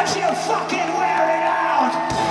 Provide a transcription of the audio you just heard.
because you fucking fucking wearing out.